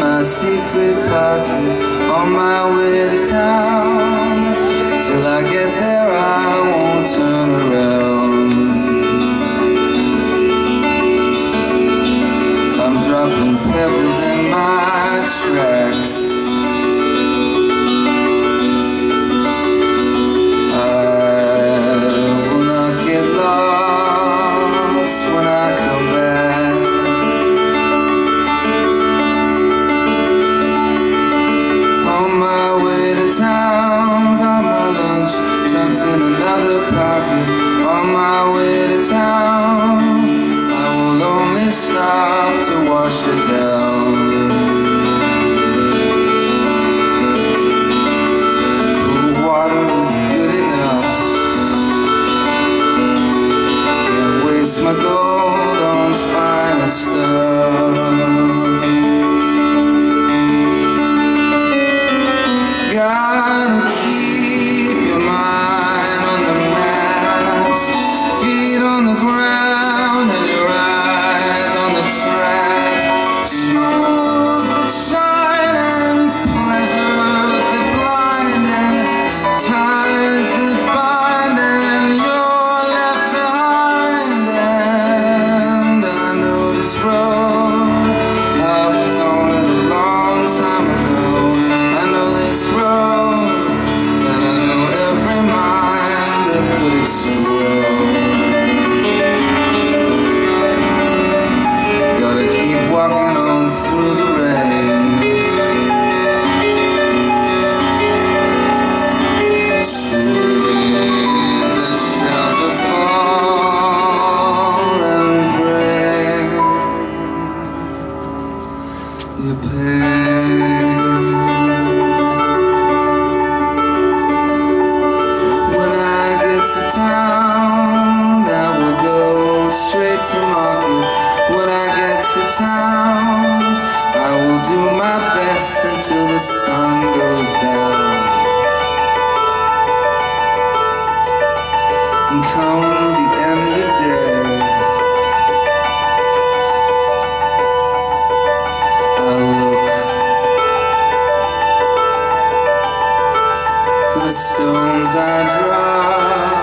my secret pocket on my way to town. Till I get there, I won't turn around. I'm dropping pebbles in my tracks. On my way to town, I will only stop to wash it down. Cool water is good enough. Can't waste my gold on finer stuff. Until the sun goes down. And come the end of day, the stones I dropped